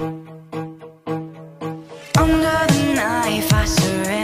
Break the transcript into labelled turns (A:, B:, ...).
A: Under the knife I surrender.